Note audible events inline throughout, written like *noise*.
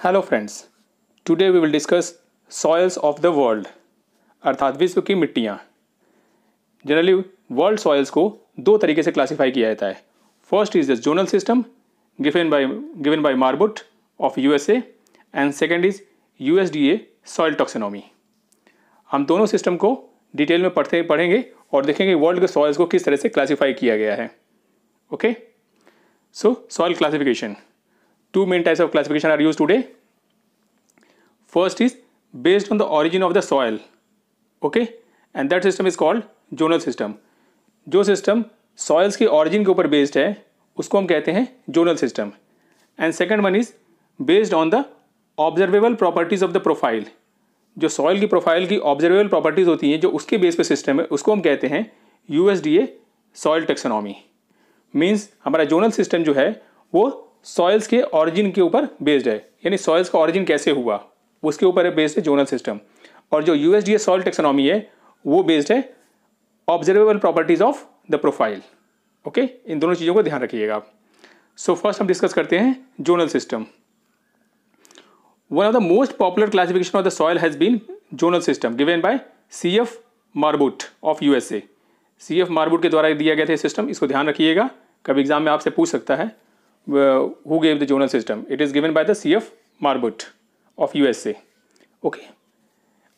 Hello friends today we will discuss soils of the world अर्थात विश्व की मिट्टियाँ। जनरली वर्ल्ड सॉयल्स को दो तरीके से क्लासिफाई किया जाता है। First is the zonal system given by given by Marbut of USA and second is USDA soil taxonomy हम दोनों सिस्टम को डिटेल में पढ़ते, पढ़ेंगे और देखेंगे वर्ल्ड के सॉइल्स को किस तरह से क्लासीफाई किया गया है। Okay so soil classification two main types of classification are use today first is based on the origin of the soil okay and that system is called zonal system जो system soils के origin के ऊपर based है, उसको हम कहते हैं zonal system and second one is based on the observable properties of the profile जो सॉइल की प्रोफ़ाइल की ऑब्जर्वेबल प्रॉपर्टीज़ होती हैं, जो उसके बेस पे सिस्टम है, उसको हम कहते हैं U S D A soil taxonomy means हमारा जोनल सिस्टम जो है, वो सॉइल्स के ऑरिजिन के ऊपर बेस्ड है। यानी सॉइल्स का ऑरिजिन कैसे हुआ? उसके ऊपर है बेस्ड है जोनल सिस्टम और जो यू एस सॉइल टेक्सोनॉमी है, वो बेस्ड है observable properties of the profile okay इन दोनों चीज़ों को ध्यान रखिएगा आप। सो फ़र्स्ट हम डिस्कस करते हैं zonal system One of the most popular classification of the soil has been zonal system, given by C.F. Marbut of USA. C F Marbut के द्वारा दिया गया था सिस्टम इसको ध्यान रखिएगा। कभी एग्ज़ाम में आपसे पूछ सकता है। Gave the zonal system it is given by the C F Marbut of U S A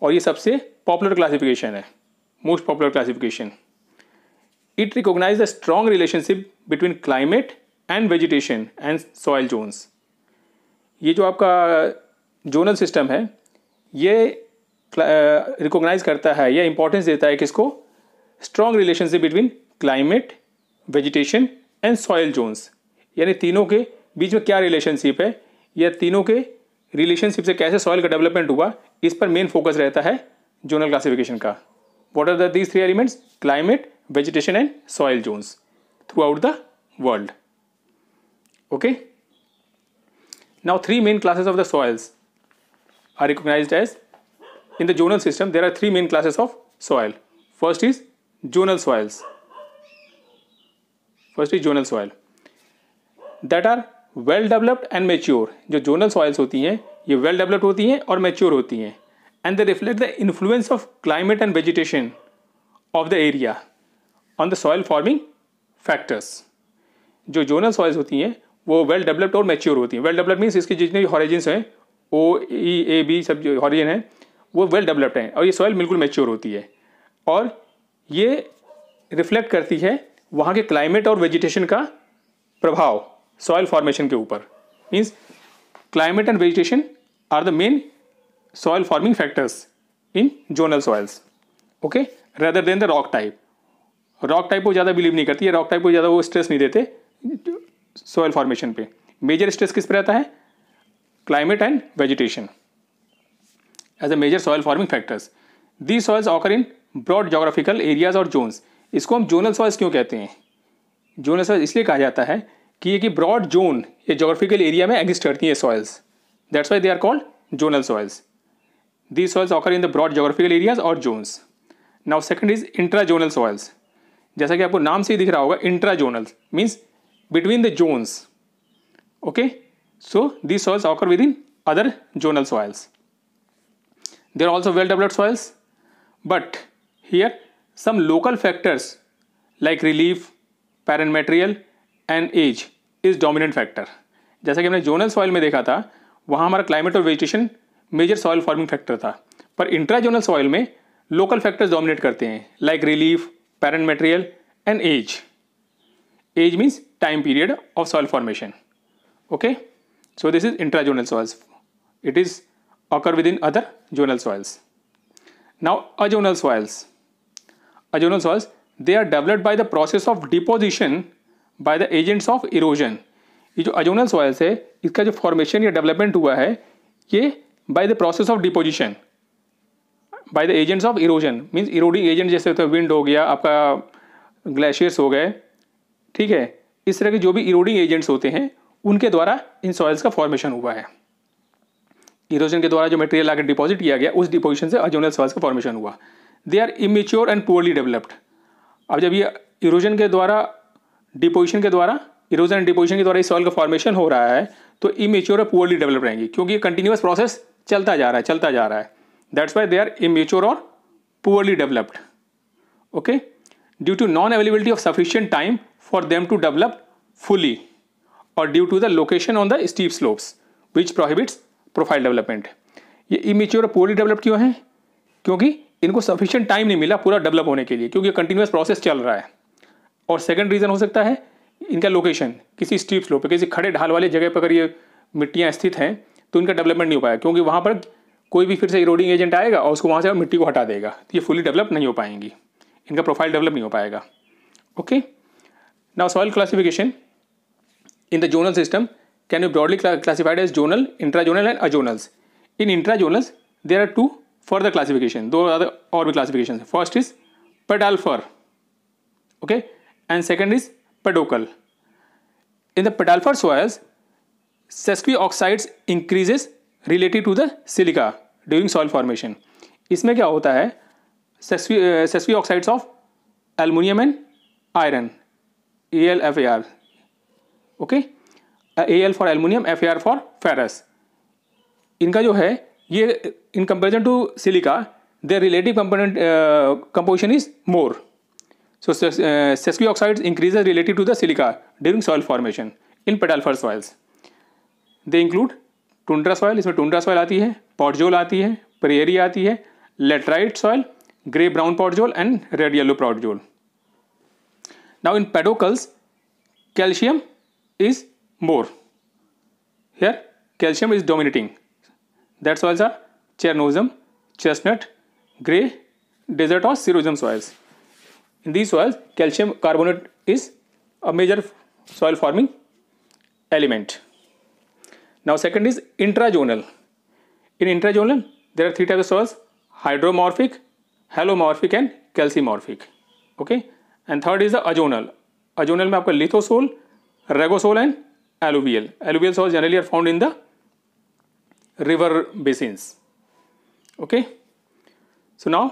और ये सबसे पॉपुलर क्लासिफिकेशन है. Most popular classification it recognize the strong relationship between climate and vegetation and soil zones ये जो आपका zonal system है, ये recognise करता है, या इंपॉर्टेंस देता है किसको? Strong relationship between climate vegetation and soil zones यानी तीनों के बीच में क्या रिलेशनशिप है? या तीनों के रिलेशनशिप से कैसे सॉयल का डेवलपमेंट हुआ? इस पर मेन फोकस रहता है जोनल क्लासिफिकेशन का। What are the these three elements climate vegetation and soil zones throughout the world okay now three main classes of the soils are recognized as in the zonal system, there are three main classes of soil. First is zonal soils. First is zonal soil. That are well developed and mature जो zonal soils होती हैं, ये well developed होती हैं और mature होती हैं. And they reflect the influence of climate and vegetation of the area on the soil forming factors जो जोनल सॉइल्स होती हैं, वो वेल डेवलप्ड और मेच्योर होती हैं. वेल डेवलप्ड मीन्स इसके जितने भी हॉरिजन्स हैं ओ ई ए बी सब जो हॉरिजिन हैं, वो वेल डेवलप्ड हैं और ये सॉइल बिल्कुल मेच्योर होती है. और ये रिफ्लेक्ट करती है वहाँ के क्लाइमेट और वेजिटेशन का प्रभाव. सॉइल फॉर्मेशन के ऊपर। Means climate and vegetation are the main soil forming factors in zonal soils okay rather than the rock type rock type को ज़्यादा बिलीव नहीं करती है रॉक टाइप को ज़्यादा वो स्ट्रेस नहीं देते सॉइल फॉर्मेशन पे। मेजर स्ट्रेस किस पे रहता है? Climate and vegetation as a major soil forming factors the soils occur in broad geographical areas और जोन्स इसको हम जोनल सॉइल्स क्यों कहते हैं? जोनल सॉइल इसलिए कहा जाता है कि ये कि ब्रॉड जोन ये जोग्राफिकल एरिया में एग्जिस्ट करती है soils that's why they are called zonal soils the soils occur in the broad geographical areas और zones now second is intrazonal soils जैसा कि आपको नाम से ही दिख रहा होगा intrazonal means between the zones okay So these soils occur within other zonal soils. They are also well developed soils, but here some local factors like relief, parent material and age is dominant factor जैसा कि हमने zonal soil में देखा था, वहाँ हमारा climate और vegetation major soil forming factor था। पर इंट्राजोनल सॉइल में लोकल फैक्टर्स डोमिनेट करते हैं like relief parent material and age age means time period of soil formation okay so this is intrazonal soils it is occur within other zonal soils now azonal soils azonal soils they are developed by the process of deposition by the agents of erosion ये जो अजोनल soils है, इसका जो formation या development हुआ है, ये by the process of deposition by the agents of erosion means eroding agent जैसे होते हैं विंड हो गया, आपका ग्लेशियर्स हो गए, ठीक है? इस तरह के जो भी इरोडिंग एजेंट्स होते हैं, उनके द्वारा इन सॉइल्स का फॉर्मेशन हुआ है। इरोजन के द्वारा जो मटेरियल आकर डिपॉजिट किया गया, उस डिपोजिशन से अजोनल सॉयल्स का फॉर्मेशन हुआ। They are immature and poorly developed अब जब ये इरोजन के द्वारा डिपोजिशन के द्वारा इरोजन एंड डिपोजिशन के द्वारा इस सॉइल का फॉर्मेशन हो रहा है तो इमेच्योर और पुअरली डेवलप रहेंगी, क्योंकि ये कंटिन्यूस प्रोसेस चलता जा रहा है, चलता जा रहा है। That's why they are immature और poorly developed okay due to non availability of sufficient time for them to develop fully और due to the location on the steep slopes which prohibits profile development ये immature और poorly develop क्यों है? क्योंकि इनको sufficient time नहीं मिला पूरा डेवलप होने के लिए, क्योंकि कंटिन्यूस प्रोसेस चल रहा है। और सेकंड रीज़न हो सकता है इनका लोकेशन किसी स्टीप स्लोप पे, किसी खड़े ढाल वाले जगह पर अगर ये मिट्टियाँ स्थित हैं तो इनका डेवलपमेंट नहीं हो पाया, क्योंकि वहाँ पर कोई भी फिर से इरोडिंग एजेंट आएगा और उसको वहाँ से मिट्टी को हटा देगा तो ये फुली डेवलप नहीं हो पाएँगी। इनका प्रोफ़ाइल डेवलप नहीं हो पाएगा। Okay now soil classification in the zonal system can you broadly classified as zonal intrazonal and azonals in intrazonals there are two further classification दो other और भी classifications है। First is pedalfer okay? And second is peduncle in the pedalfer soils sesquioxides increases related to the silica during soil formation इसमें क्या होता है sesquioxides of aluminium and iron A L F A R okay A L for aluminium F A R for ferrous इनका जो है ये comparison to silica, their relative component uh, composition is more. So uh, sesquic oxides increases relative to the silica during soil formation in pedalfer soils. They include tundra soil इसमें tundra soil आती है podzol आती है prairie आती है laterite soil grey brown podzol and red yellow podzol now in pedocles calcium is more here calcium is dominating that soils are Chernozem, chestnut, grey, desert or xerism soils. In these soils, calcium carbonate is a major soil forming element. Now second is intrazonal. In intrazonal, there are three types of soils, hydromorphic, halomorphic and calcimorphic. Okay. And third is the azonal. Azonal में आपका lithosol, regosol and alluvial. Alluvial soils generally are found in the river basins. okay so now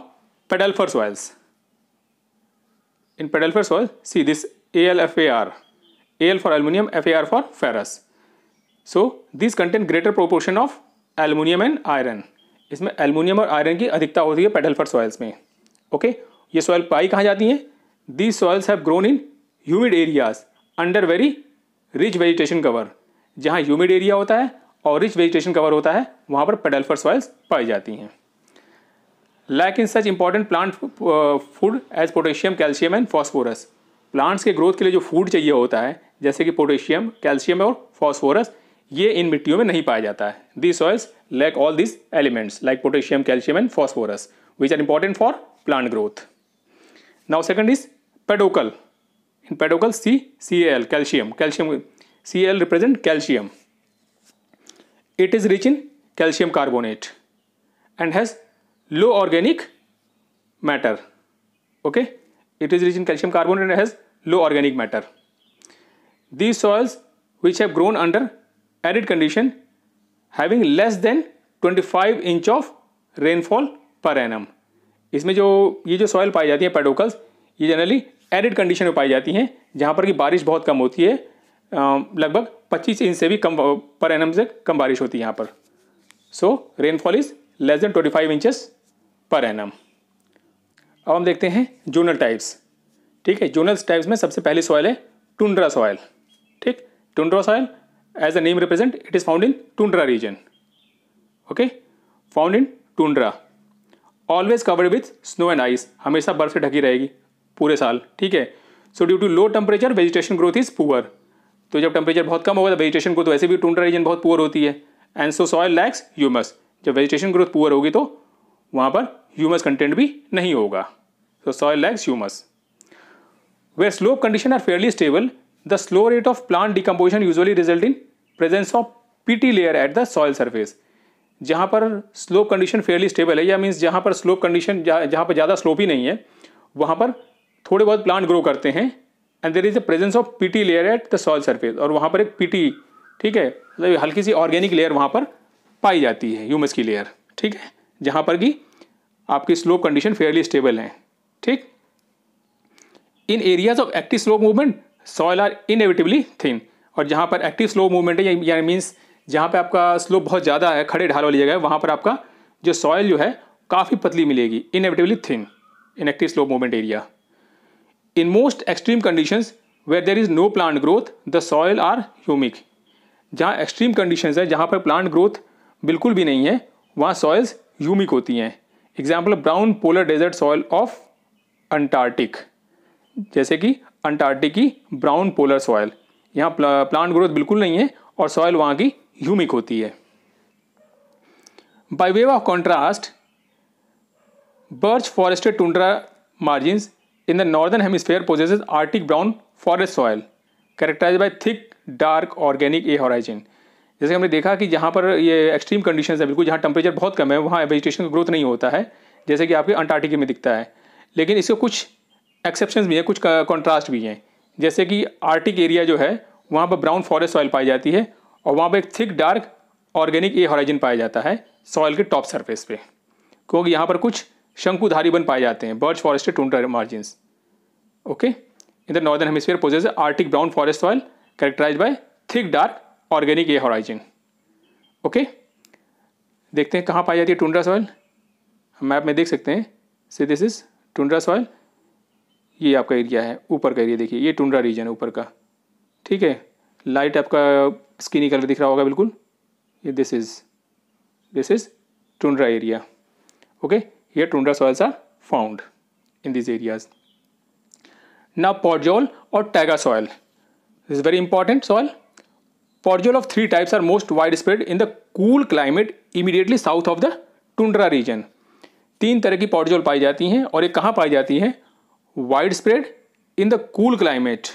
pedalfer soils In pedalfer soil see this AlFAR Al for aluminium FAR for ferrous. So, these contain greater proportion of aluminium and iron. इसमें aluminium और iron की अधिकता होती है pedalfer soils में. Okay okay? ये soil पाई कहाँ जाती हैं? These soils have grown in humid areas under very rich vegetation cover जहाँ ह्यूमिड एरिया होता है और रिच वेजिटेशन कवर होता है, वहाँ पर पेडल्फर सॉइल्स पाई जाती हैं। Lack in such important plant food as potassium calcium and phosphorus plants के ग्रोथ के लिए जो फ़ूड चाहिए होता है, जैसे कि पोटेशियम कैल्शियम और फॉस्फोरस ये इन मिट्टियों में नहीं पाया जाता है। The soils lack all this elements like potassium calcium and phosphorus which are important for plant growth now second is pedocal in pedocal C C L calcium calcium C L represent calcium it is rich in calcium carbonate and has low organic matter okay it is rich in calcium carbonate and has low organic matter the soils which have grown under arid condition having less than 25 inch of rainfall per annum इसमें जो, ये जो soil पाई जाती है पेडोकल्स ये generally added condition में पाई जाती हैं, जहाँ पर कि बारिश बहुत कम होती है लगभग 25 इंच से भी कम पर एन एम से कम बारिश होती है यहाँ पर। So rainfall is less than 25 five per annum अब हम देखते हैं जोनल टाइप्स ठीक है, जोनल टाइप्स में सबसे पहली सॉइल है टुंड्रा सॉयल ठीक, tundra soil as a name represent it is found in tundra region okay found in tundra. Always covered with snow and ice हमेशा बर्फ़ से ढकी रहेगी पूरे साल। ठीक है so due to low temperature vegetation growth is poor तो जब टेम्परेचर बहुत कम होगा तो वेजिटेशन तो वैसे भी टूंड्रा रीजन बहुत पुअर होती है। And so soil lacks humus जब वेजिटेशन ग्रोथ पुअर होगी तो वहाँ पर ह्यूमस कंटेंट भी नहीं होगा। So, soil lacks humus. Where slope conditions are fairly stable, the slow rate of plant decomposition usually result in presence of pt layer at the soil surface. जहाँ पर slope condition Fairlie stable है, या means जहाँ पर slope condition जहाँ पर ज़्यादा slope ही नहीं है, वहाँ पर थोड़े बहुत प्लांट ग्रो करते हैं and there is the presence of peaty layer at the soil surface और वहाँ पर एक पीटी ठीक है? मतलब हल्की सी ऑर्गेनिक लेयर वहाँ पर पाई जाती है ह्यूमस की लेयर ठीक है? जहाँ पर कि आपकी स्लोप कंडीशन फेयरली स्टेबल है, ठीक? In areas of active slope movement soil are inevitably thin और जहाँ पर एक्टिव स्लो मूवमेंट है, या मीन्स जहाँ पे आपका स्लोप बहुत ज़्यादा है, खड़े ढाल वाली जगह है वहाँ पर आपका जो सॉयल जो है, काफ़ी पतली मिलेगी inevitably thin in active slow movement area in most extreme conditions where there is no plant growth the soil are humic जहाँ एक्सट्रीम कंडीशंस है, जहाँ पर प्लांट ग्रोथ बिल्कुल भी नहीं है, वहाँ सॉयल्स ह्यूमिक होती हैं। Example brown polar desert soil of Antarctic जैसे कि अंटार्कटिक की ब्राउन पोलर सॉयल यहाँ प्लांट ग्रोथ बिल्कुल नहीं है और सॉयल वहाँ की ह्यूमिक होती है। By way of contrast birch forested tundra margin in the northern hemisphere possesses arctic brown forest soil characterize by thick dark organic A horizon जैसे हमने देखा कि जहाँ पर ये एक्सट्रीम कंडीशन है, बिल्कुल जहाँ टेम्परेचर बहुत कम है, वहाँ वेजिटेशन का ग्रोथ नहीं होता है, जैसे कि आपके अंटार्कटिक में दिखता है। लेकिन इसके कुछ एक्सेप्शन भी हैं, कुछ कॉन्ट्रास्ट भी हैं। जैसे कि आर्टिक एरिया जो है, वहाँ पर ब्राउन फॉरेस्ट सॉइल पाई जाती है और वहाँ पर एक thick dark organic A horizon पाया जाता है सॉइल के टॉप सरफेस पे। क्योंकि यहाँ पर कुछ शंकुधारी बन पाए जाते हैं birch forest tundra margin okay in the northern hemisphere possess arctic brown forest soil characterize by thick dark organic A horizon. Okay? देखते हैं कहाँ पाई जाती है टूंड्रा सॉइल। मैप में देख सकते हैं। से दिस इज़ टुंड्रा सॉइल। ये आपका एरिया है, ऊपर का एरिया देखिए। ये टुंड्रा रीजन है, ऊपर का। ठीक है? लाइट आपका स्किनी कलर दिख रहा होगा बिल्कुल। ये this is this is tundra area okay? ये tundra soils are found in this areas ना पॉडजोल और taiga soil this is very important soil podzol of three types are most widespread in the cool climate immediately south of the tundra region तीन तरह की podzol पाई जाती हैं और ये कहाँ पाई जाती है? Widespread in the cool climate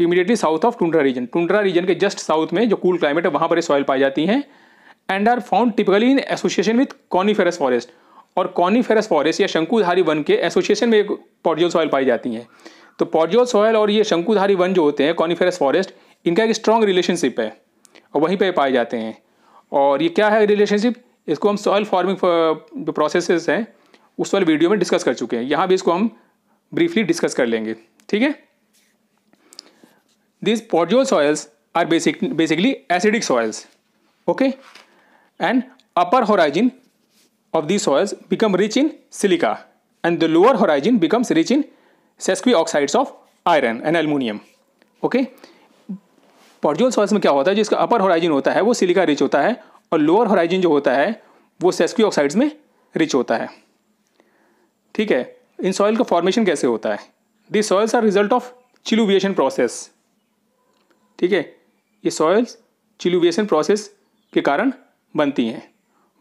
immediately south of tundra region tundra region के जस्ट साउथ में जो कूल क्लाइमेट है, वहाँ पर सॉइल पाई जाती हैं and are found typically in association with coniferous forest और कॉनीफेरस फॉरेस्ट या शंकुधारी वन के एसोसिएशन में पॉडजोल सॉइल पाई जाती हैं। तो पॉडजोल सॉइल और ये शंकुधारी वन जो होते हैं कॉनीफेरस फॉरेस्ट इनका एक स्ट्रॉन्ग रिलेशनशिप है, और वहीं पर पाए जाते हैं। और ये क्या है रिलेशनशिप इसको हम सॉइल फ़ार्मिंग जो प्रोसेस हैं, उस वाले वीडियो में डिस्कस कर चुके हैं। यहाँ भी इसको हम ब्रीफली डिस्कस कर लेंगे। ठीक है? This podzol soils are basic basically acidic soils okay and upper horizon of these soils become rich in silica and the lower horizon becomes rich in sesquioxides of iron and aluminium okay podzol soils में क्या होता है, जिसका अपर horizon होता है, वो silica rich होता है और लोअर होराइजिन जो होता है, वो सेस्क्यू ऑक्साइड्स में रिच होता है। ठीक है, इन सॉइल का फॉर्मेशन कैसे होता है? This soils are result of cheluviation process ठीक है, ये सॉइल्स चिलुविएशन प्रोसेस के कारण बनती हैं।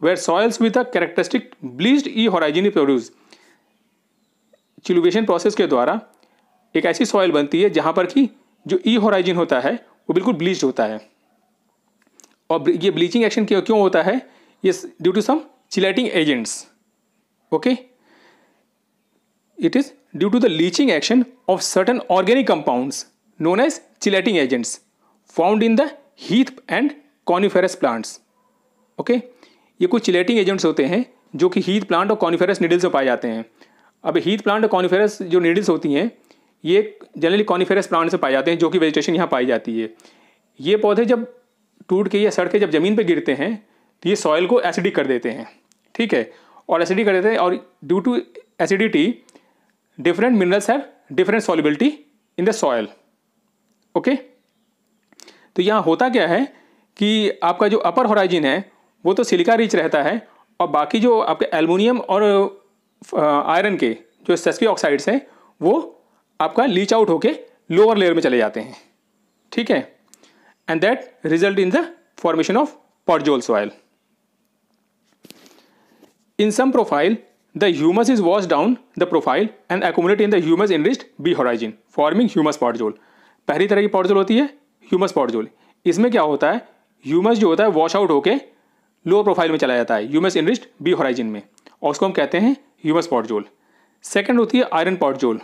Where soils with a characteristic bleached E horizon produce cheluviation process के द्वारा एक ऐसी सॉइल बनती है जहाँ पर कि जो ई होराइजिन होता है वो बिल्कुल ब्लीच्ड होता है। और ये ब्लीचिंग एक्शन क्यों होता है? ये due to some chelating agents okay it is due to the leaching action of certain organic compounds known as chelating agents found in the heath and coniferous plants okay ये कुछ chelating agents होते हैं जो कि heath plant और coniferous needles में पाए जाते हैं। अब हीथ प्लांट और कॉनिफेरस जो नीडल्स होती हैं ये जनरली कॉनिफेरस प्लांट से पाए जाते हैं, जो कि वेजिटेशन यहाँ पाई जाती है। ये पौधे जब टूट के या सड़ के जब ज़मीन पर गिरते हैं तो ये सॉइल को एसिडिक कर देते हैं, ठीक है? और एसिडिक कर देते हैं, और due to acidity different minerals have different solubility in the soil okay तो यहाँ होता क्या है कि आपका जो अपर होराइजिन है, वो तो सिलिका रिच रहता है, और बाकी जो आपके एलमिनियम और आयरन के जो सेस्की ऑक्साइड्स हैं, वो आपका लीच आउट होके लोअर लेयर में चले जाते हैं। ठीक है? And that result in the formation of podzol soil in some profile the humus is wash down the profile and accommodate in the humus enriched B horizon forming humus podzol पहली तरह की podzol होती है humus podzol इसमें क्या होता है? Humus जो होता है वॉश आउट होके लोअर प्रोफ़ाइल में चला जाता है ह्यूमस इन रिस्ट बी होराइजिन में। और उसको हम कहते हैं ह्यूमस पॉडजोल सेकेंड होती है iron podzol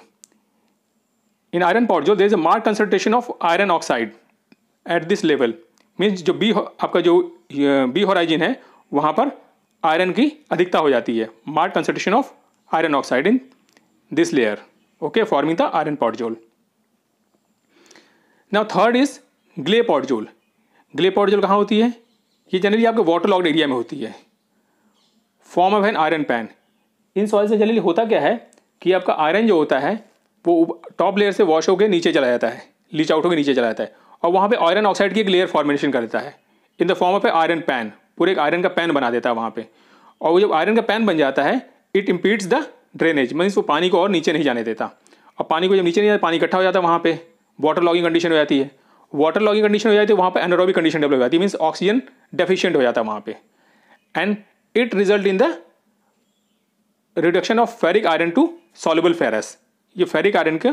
in iron podzol there is a mark concentration of iron oxide at this level means जो बी आपका जो बी होराइजिन है, वहाँ पर आयरन की अधिकता हो जाती है mark concentration of iron oxide in this layer okay forming the iron podzol now third is gley podzol gley podzol कहाँ होती है? ये जनरली आपके वाटर लॉक्ड एरिया में होती है. Form of an iron pan in soil से generally होता क्या है? कि आपका आयरन जो होता है वो टॉप लेयर से वॉश होकर नीचे चला जाता है लीच आउट होकर नीचे चला जाता है। और वहाँ पे आयरन ऑक्साइड की एक लेयर फॉर्मेशन कर देता है। In the form of a iron pan पूरे एक आयरन का पैन बना देता है वहाँ पे। और वो जब आयरन का पैन बन जाता है it impedes the drainage means वो पानी को और नीचे नहीं जाने देता। और पानी को जब नीचे नहीं जाता, पानी इकट्ठा हो जाता है वहाँ पे वाटर लॉगिंग कंडीशन हो जाती है। वाटर लॉगिंग कंडीशन हो जाती है वहाँ पर एनारोबिक कंडीशन डेवलप हो जाती है मीन्स ऑक्सीजन डेफिशिएंट हो जाता है वहाँ पे। And it result in the reduction of ferric iron to soluble ferrous ये फेरिक आयरन के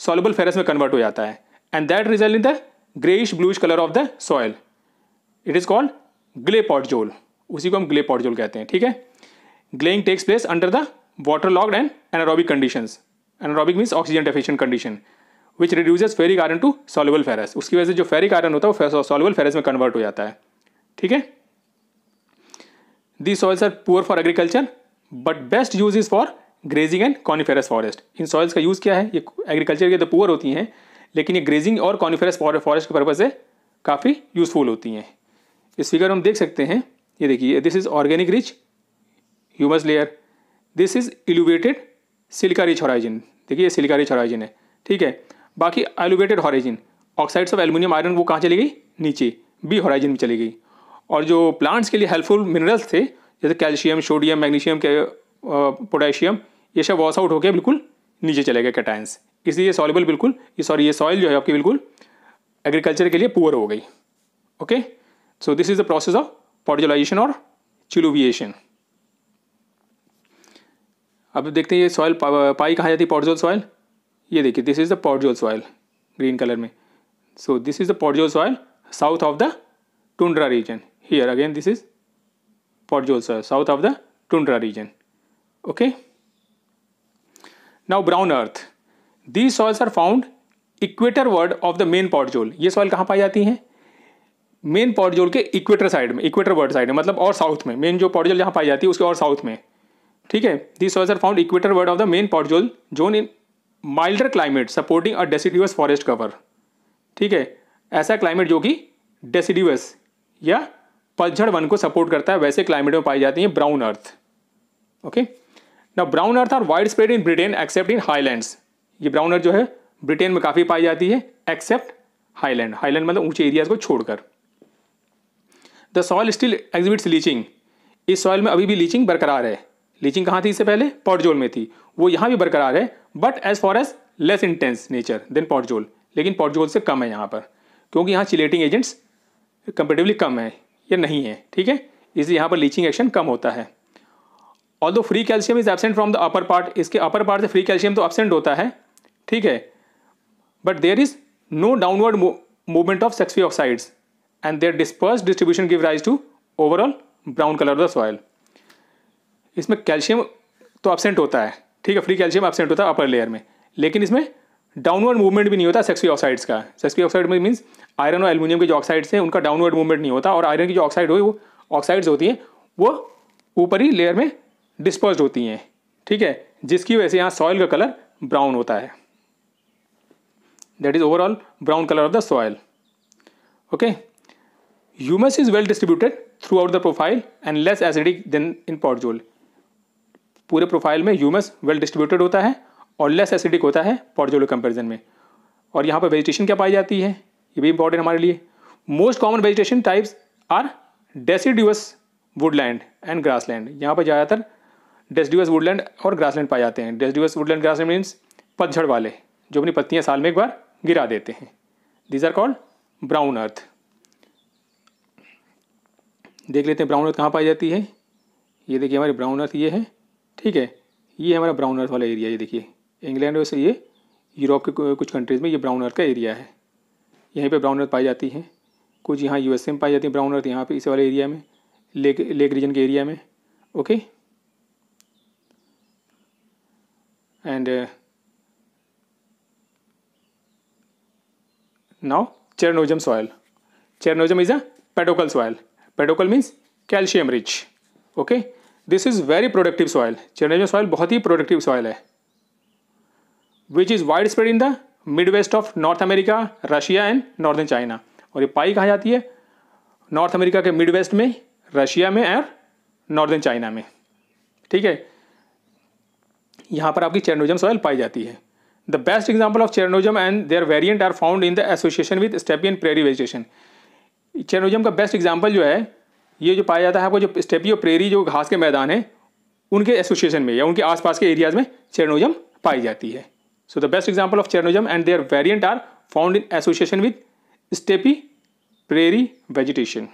सॉल्युबल फेरस में कन्वर्ट हो जाता है। And that result in the greyish bluish colour of the soil it is called gley podzol उसी को हम gley podzol कहते हैं, ठीक है? Gleying takes place under the water logged and anaerobic conditions anaerobic means oxygen deficient condition which reduces ferric iron to soluble ferrous उसकी वजह से जो फेरिक आयरन होता है, वो सॉल्युबल फेरस में कन्वर्ट हो जाता है, ठीक है? The soils are poor for agriculture but best use is for grazing and coniferous forest in soils का यूज़ क्या है? ये एग्रीकल्चर के तो पुअर होती हैं, लेकिन ये ग्रेजिंग और कॉनिफेरस फॉरेस्ट के पर्पज से काफ़ी यूज़फुल होती हैं। इस फिगर हम देख सकते हैं। ये देखिए this is organic rich humus layer this is eluviated silica rich horizon देखिए, ये सिलिका रिच हॉराइजिन है। ठीक है? बाकी eluviated horizon oxides of aluminium iron वो कहाँ चली गई? नीचे बी हॉराइजिन में चली गई। और जो प्लांट्स के लिए हेल्पफुल मिनरल्स थे, जैसे कैल्शियम सोडियम मैग्नीशियम के पोटेशियम ये सब वॉश आउट होकर बिल्कुल नीचे चले गए कैटाइंस इसलिए ये सॉलेबल बिल्कुल सॉरी ये सॉइल जो है आपकी बिल्कुल एग्रीकल्चर के लिए पुअर हो गई। Okay so this is the process of podzolization और चिलुविएशन अब देखते हैं ये सॉइल पाई कहाँ जाती है? पॉडजोल सॉइल ये देखिए this is the podzol soil green colour में। So this is the podzol soil south of the tundra region here again this is podzol soil south of the tundra region okay now brown earth the soils are found equatorward of the main podzol ये soil कहाँ पाई जाती हैं? Main podzol के equator side में equatorward side में मतलब और साउथ में. मेन जो पॉडजोल जहाँ पाई जाती है, उसके और साउथ में. ठीक है? The soils are found equatorward of the main podzol zone in milder climate supporting a deciduous forest cover ठीक है? ऐसा क्लाइमेट जो कि डेसिडिवस या पतझड़ वन को सपोर्ट करता है, वैसे क्लाइमेट में पाई जाती है ब्राउन अर्थ ओके ना brown earth are wide spread in Britain except in highlands ये ब्राउन अर्थ जो है ब्रिटेन में काफ़ी पाई जाती है एक्सेप्ट हाईलैंड हाईलैंड मतलब ऊँचे एरियाज़ को छोड़कर। The soil still exhibits leaching इस सॉयल में अभी भी लीचिंग बरकरार है। लीचिंग कहाँ थी इससे पहले? पॉटजोल में थी। वो यहाँ भी बरकरार है but as far as less intense nature than podzol लेकिन पॉटजोल से कम है यहाँ पर। क्योंकि यहाँ चिलेटिंग एजेंट्स कंपेटिवली कम है, या नहीं है, ठीक है? इसलिए यहाँ पर लीचिंग एक्शन कम होता है। Although free calcium is absent from the upper part इसके अपर पार्ट से फ्री कैल्शियम तो एबसेंट होता है, ठीक है? But there is no downward movement of sesquioxides and their disperse distribution give rise to overall brown colour the soil इसमें calcium तो absent होता है, ठीक है? फ्री कैल्शियम एबसेंट होता है अपर लेयर में, लेकिन इसमें डाउनवर्ड मूवमेंट भी नहीं होता सेक्सफी ऑक्साइड्स का। सेक्सफी ऑक्साइड में मीन्स आयरन और एल्यूमिनियम के जो ऑक्साइड्स हैं, उनका डाउनवर्ड मूवमेंट नहीं होता, और आयरन की जो ऑक्साइड हो वो ऑक्साइड्स होती हैं, वो ऊपरी लेयर में डिस्पर्ज होती हैं, ठीक है? जिसकी वजह से यहाँ सॉइल का कलर ब्राउन होता है। That is overall brown colour of the soil okay humus is well distributed throughout the profile and less acidic than in podzol पूरे प्रोफ़ाइल में ह्यूमस वेल डिस्ट्रीब्यूटेड होता है और लेस एसिडिक होता है पॉटजोल कंपेरिजन में। और यहाँ पर वेजिटेशन क्या पाई जाती है? ये भी इंपॉर्टेंट हमारे लिए। Most common vegetation types are deciduous woodland and grassland यहाँ पर ज़्यादातर डेसडिवस वुडलैंड और ग्रासलैंड पाए जाते हैं। डेसडिवस वुडलैंड ग्रासलैंड मीन्स पतझड़ वाले, जो अपनी पत्तियाँ साल में एक बार गिरा देते हैं। These are called brown earth देख लेते हैं ब्राउन अर्थ कहाँ पाई जाती है। ये देखिए हमारी ब्राउन अर्थ ये है, ठीक है? ये हमारा ब्राउन अर्थ वाला एरिया ये देखिए। इंग्लैंड वैसे ये यूरोप के कुछ कंट्रीज़ में ये ब्राउन अर्थ का एरिया है। यहीं पे ब्राउन अर्थ पाई जाती है। कुछ यहाँ यूएसए में पाई जाती है ब्राउन अर्थ यहाँ पे इस वाले एरिया में, लेक लेक रीजन के एरिया में। Okay and uh, now Chernozem soil. Chernozem is a pedocal soil. Pedocal means calcium rich. Okay. This is very productive soil. Chernozem soil बहुत ही productive soil है which is widespread in the west of North America Russia and northern China और ये पाई कहाँ जाती है North America के मिड वेस्ट में रशिया में नॉर्दर्न चाइना में ठीक है यहाँ पर आपकी चेरनोजम सॉइल पाई जाती है। The best example of chernozem and their variant are found in the association with steppian prairie vegetation chernozem का बेस्ट एग्ज़ाम्पल जो है, ये जो पाया जाता है आपको, जो स्टेपियो प्रेरी जो घास के मैदान है, उनके एसोसिएशन में या उनके आसपास के एरियाज़ में चेरनोजम पाई जाती है। So the best example of chernozem and their variant are found in association with steppe prairie vegetation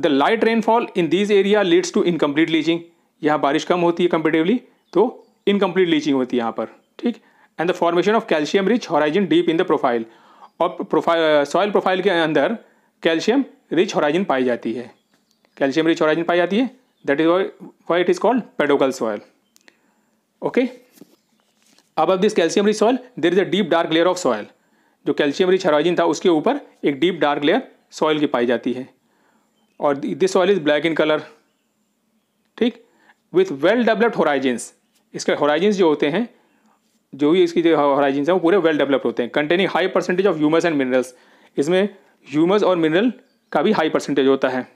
the light rainfall in this area leads to incomplete leaching यहाँ बारिश कम होती है कंपेटिवली तो इनकम्प्लीट लीचिंग होती है यहाँ पर, ठीक? And the formation of calcium rich horizon deep in the profile और प्रोफ़ाइल सॉइल प्रोफ़ाइल के अंदर कैल्शियम रिच हॉराइजन पाई जाती है। कैल्शियम रिच हॉराइजन पाई जाती है। That is why it is called pedocal soil okay अब अब this calcium rich soil there is a deep dark layer of soil जो कैल्शियम रिच हॉराइजन था, उसके ऊपर एक डीप डार्क लेयर सॉयल की पाई जाती है। और this soil is black in colour ठीक? विथ वेल डेवलप्ड होराइजेंस इसके होराइजेंस जो होते हैं, जो भी इसकी जो होराइजेंस हैं, वो पूरे वेल डेवलप्ड होते हैं containing high percentage of humus and minerals इसमें ह्यूमस और मिनरल का भी हाई परसेंटेज होता है।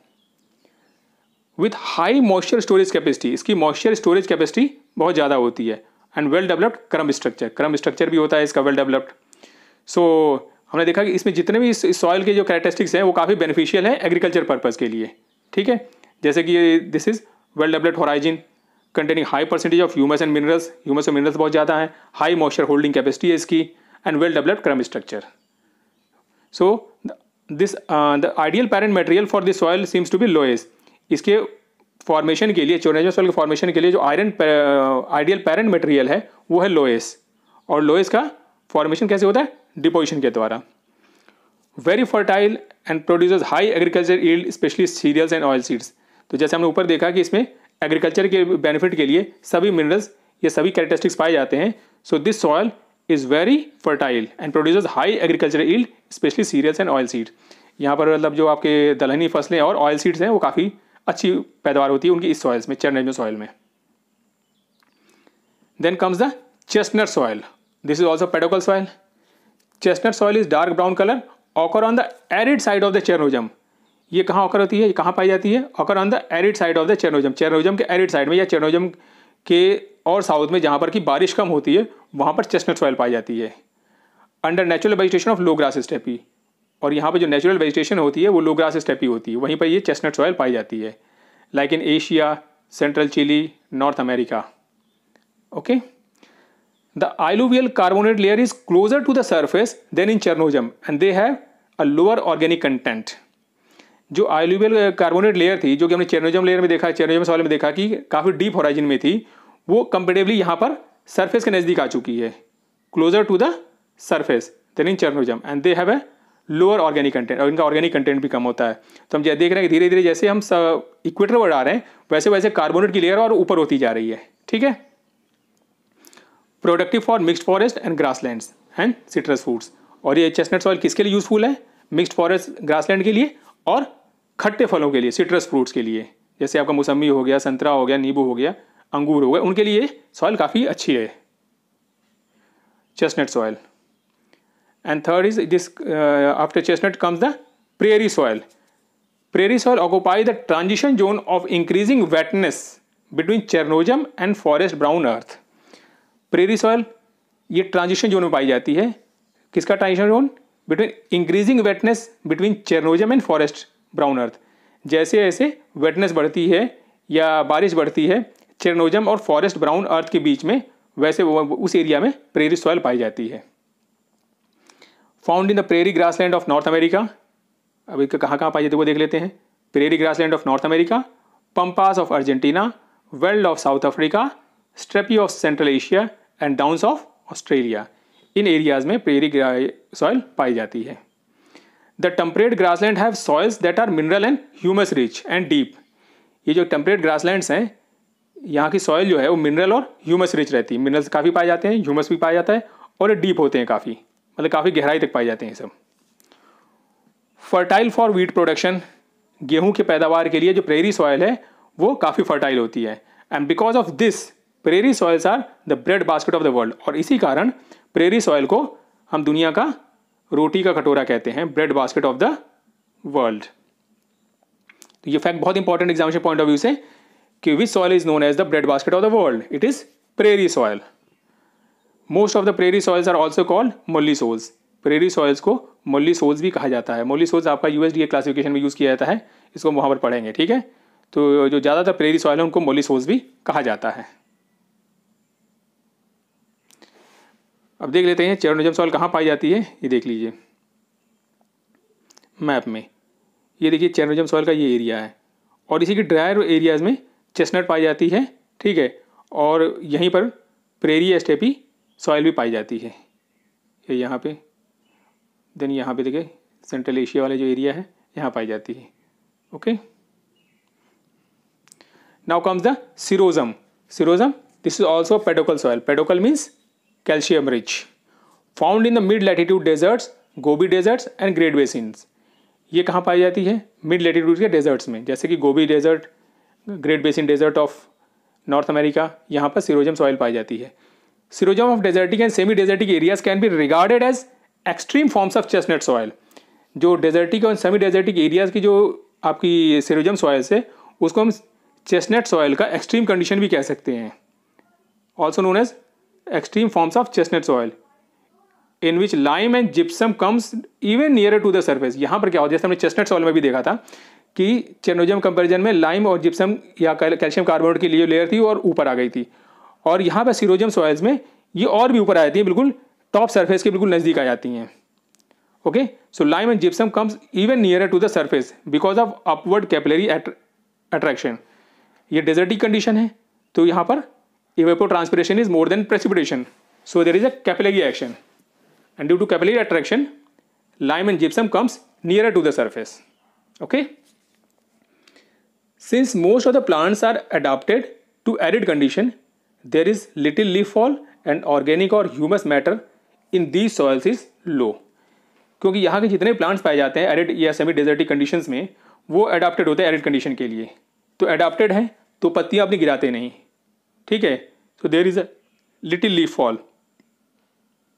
With high moisture storage capacity इसकी मॉइस्चर स्टोरेज कैपेसिटी बहुत ज़्यादा होती है and well developed crumb structure crumb structure भी होता है इसका वेल डेवलप्ड सो हमने देखा कि इसमें जितने भी इस सॉइल के जो कैरेक्टरिस्टिक्स हैं, वो काफ़ी बेनिफिशियल हैं एग्रीकल्चर पर्पज़ के लिए, ठीक है? जैसे कि this is well developed horizon containing high percentage of humus and minerals humus और मिनरल्स बहुत ज़्यादा है। हाई मॉइस्चर होल्डिंग कैपेसिटी है इसकी and well developed crumb structure so this the ideal parent material for this soil seems to be loess इसके formation के लिए चोनेजो soil के फॉर्मेशन के लिए जो आयरन आइडियल पैरेंट मटेरियल है, वो है लोएस और लोएस का फॉर्मेशन कैसे होता है? डिपोजिशन के द्वारा. Very fertile and produce high agriculture yield especially cereals and oil seeds तो जैसे हमने ऊपर देखा कि इसमें एग्रीकल्चर के बेनिफिट के लिए सभी मिनरल्स ये सभी कैरेक्टरिस्टिक्स पाए जाते हैं। So this soil is very fertile and produce high agriculture yield especially cereals and oil seed यहाँ पर मतलब जो आपके दलहनी फ़सलें और ऑयल सीड्स हैं, वो काफ़ी अच्छी पैदावार होती है उनकी इस सॉइल्स में चरनेजो सॉइल में। Then comes the chestnut soil this is also pedocal soil chestnut soil is dark brown colour occur on the arid side of the chernozem ये कहाँ ऑकर होती है? ये कहाँ पाई जाती है? Occur on the arid side of the chernozem chernozem के एरिड साइड में या चेरनोजम के और साउथ में जहाँ पर की बारिश कम होती है, वहाँ पर चेस्टनट सॉइल पाई जाती है। Under natural vegetation of low grass steppe और यहाँ पर जो नेचुरल वेजिटेशन होती है, वो लो ग्रास स्टेपी होती है। वहीं पर ये चेस्टनट सॉइल पाई जाती है। Like in Asia central Chile North America okay the illuvial carbonate layer is closer to the surface than in chernozem and they have a lower organic content जो illuvial carbonate layer थी, जो कि हमने chernozem layer में देखा, chernozem soil में देखा कि काफ़ी डीप होराइजन में थी, वो कंपेरेटिवली यहाँ पर सरफेस के नज़दीक आ चुकी है। Closer to the surface, than in chernozem, and they have a lower organic content, और इनका ऑर्गेनिक कंटेंट भी कम होता है। तो हम देख रहे हैं कि धीरे धीरे जैसे हम इक्वेटर बढ़ा रहे हैं, वैसे वैसे कार्बोनेट की लेयर और ऊपर होती जा रही है, ठीक है? Productive for mixed forest and grassland and citrus foods और ये चेस्टनट सॉइल किसके लिए यूजफुल है? मिक्सड फॉरेस्ट ग्रासलैंड के लिए और खट्टे फलों के लिए सिट्रस फ्रूट्स के लिए। जैसे आपका मौसमी हो गया, संतरा हो गया, नींबू हो गया, अंगूर हो गया, उनके लिए सॉइल काफ़ी अच्छी है। Chestnut soil and third is this after chestnut comes the prairie soil prairie soil occupy the transition zone of increasing wetness between chernozem and forest brown earth prairie soil ये ट्रांजिशन जोन में पाई जाती है। किसका transition zone between increasing wetness between chernozem and forest brown earth जैसे जैसे वेटनेस बढ़ती है या बारिश बढ़ती है चेरनोजम और फॉरेस्ट ब्राउन अर्थ के बीच में वैसे उस एरिया में प्रेरी सॉयल पाई जाती है। Found in the prairie grassland of North America अभी कहाँ कहाँ पाई जाती है वो देख लेते हैं। Prairie grassland of North America pampas of Argentina veld of South Africa steppe of Central Asia and downs of Australia in areas में प्रेरी सॉइल पाई जाती है। The temperate grassland have soils that are mineral and humus rich and deep ये जो temperate grasslands हैं, यहाँ की soil जो है, वो मिनरल और ह्यूमस रिच रहती है। मिनरल्स काफ़ी पाए जाते हैं ह्यूमस भी पाया जाता है और ये डीप होते हैं काफ़ी। मतलब काफ़ी गहराई तक पाए जाते हैं सब। फर्टाइल फॉर वीट प्रोडक्शन गेहूँ के पैदावार के लिए जो प्रेरी सॉयल है, वो काफ़ी फर्टाइल होती है। And because of this prairie soils are the bread basket of the world और इसी कारण प्रेरी सॉयल को हम दुनिया का रोटी का कटोरा कहते हैं bread basket of the world तो ये फैक्ट बहुत important examination point of view से कि which soil is known as the bread basket of the world it is prairie soil most of the prairie soils are also called mollisols prairie soils को mollisols भी कहा जाता है। Mollisols आपका USDA classification में use किया जाता है, इसको वहाँ पर पढ़ेंगे, ठीक है? तो जो ज़्यादातर प्रेरी सॉयल है, उनको मोली सोल्स भी कहा जाता है। अब देख लेते हैं चेरोनिजम सॉइल कहाँ पाई जाती है, ये देख लीजिए। मैप में। ये देखिए चेरोनिजम सॉइल का ये एरिया है। और इसी के ड्रायर एरियाज़ में चेस्टनट पाई जाती है, ठीक है? और यहीं पर प्रेरी एस्टेपी सॉइल भी पाई जाती है। ये यहाँ पे। देन यहाँ पे देखिए सेंट्रल एशिया वाले जो एरिया है, यहाँ पाई जाती है। Okay? Now comes the sierozem. Sierozem, this is also pedocal soil. Pedocal means calcium rich found in the mid latitude deserts Gobi deserts and Great Basins ये कहाँ पाई जाती है? मिड लेटीट्यूड के डेजर्ट्स में। जैसे कि Gobi desert Great Basin desert of North America यहाँ पर सिरोजम सॉइल पाई जाती है। Sierozem of desertic and semi desertic areas can be regarded as extreme forms of chestnut soil जो डेजर्टिक और सेमी डेजर्टिक एरियाज़ की जो आपकी सिरोजम सॉइल्स है, उसको हम चेस्टनट सॉइल का एक्सट्रीम कंडीशन भी कह सकते हैं। Also known as extreme forms of chestnut soil in which lime and gypsum comes even near to the surface यहाँ पर क्या होता है? जैसे हमने चेस्टनट सॉइल में भी देखा था कि चेनोजम कंपेरिजन में लाइम और जिप्सम या कैल्शियम कार्बोनेट की लिए लेयर थी और ऊपर आ गई थी। और यहाँ पर सीरोजम सॉइल्स में ये और भी ऊपर आ जाती है बिल्कुल टॉप सर्फेस के बिल्कुल नज़दीक आ जाती हैं। Okay so lime and gypsum comes even near to the surface because of upward capillary attraction ये डेजर्टिक कंडीशन है तो यहाँ पर transpiration is more than precipitation so there is a capillary action and due to capillary attraction lime and gypsum comes nearer to the surface okay since most of the plants are adapted to arid condition there is little leaf fall and organic or humus matter in these soils is low क्योंकि यहाँ के जितने plants पाए जाते हैं arid या semi desertic conditions में वो अडाप्टेड होते हैं एरिड कंडीशन के लिए तो अडाप्टेड है तो पत्तियाँ अपनी गिराते नहीं ठीक है? तो there is a little leaf fall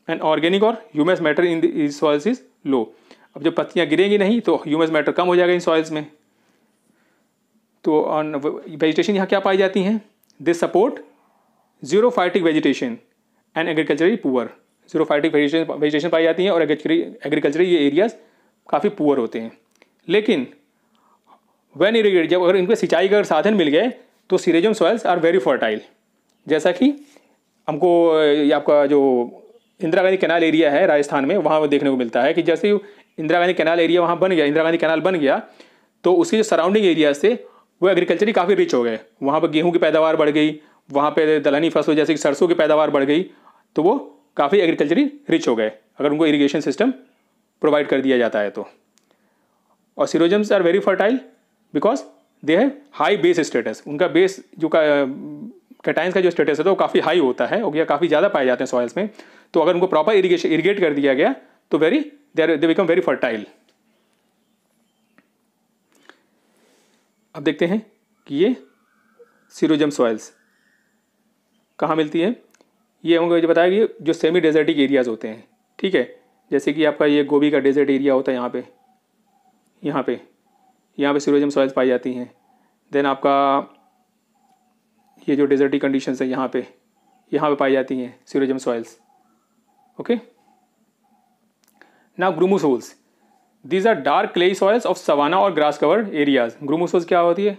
and organic और humus matter in soils is low अब जब पत्तियाँ गिरेंगी नहीं तो ह्यूमस मैटर कम हो जाएगा इन सॉइल्स में। तो ऑन वेजिटेशन यहाँ क्या पाई जाती हैं? This support xerophytic vegetation and agriculturally poor xerophytic vegetation पाई जाती हैं और एग्रीकल्चरली ये एरियाज़ काफ़ी पुअर होते हैं। लेकिन वेन इरीगेट जब अगर इनको सिंचाई का अगर साधन मिल गए तो sierozem soils are very fertile जैसा कि हमको आपका जो इंदिरा गांधी कैनाल एरिया है राजस्थान में, वहाँ देखने को मिलता है कि जैसे इंदिरा गांधी कैनाल एरिया वहाँ बन गया, इंदिरा गांधी कैनाल बन गया तो उसके जो सराउंडिंग एरिया से वो एग्रीकल्चरली काफ़ी रिच हो गए। वहाँ पर गेहूँ की पैदावार बढ़ गई, वहाँ पर दलहनी फ़सल जैसे कि सरसों की पैदावार बढ़ गई तो वो काफ़ी एग्रीकल्चरली रिच हो गए, अगर उनको इरीगेशन सिस्टम प्रोवाइड कर दिया जाता है तो। और sierozems are very fertile because they have high base status उनका बेस जो का कैटाइंस का जो स्टेटस है तो वो काफ़ी हाई होता है और काफ़ी ज़्यादा पाए जाते हैं सॉइल्स में। तो अगर उनको प्रॉपर इरीगेशन इरीगेट कर दिया गया तो very they they become very fertile अब देखते हैं कि ये सीरोजम सॉइल्स कहाँ मिलती है। ये हमको जो बताया कि जो सेमी डेजर्टिक एरियाज़ होते हैं, ठीक है? जैसे कि आपका ये गोभी का डेजर्ट एरिया होता है यहाँ पे यहाँ पे यहाँ पे सीरोजम सॉइल्स पाई जाती हैं। देन आपका ये जो डेजर्टी कंडीशंस है यहाँ पे यहाँ पे पाई जाती हैं sierozem soils okay? Now grumusols these are dark clay soils of savanna और grass covered areas. Grumusols क्या होती है?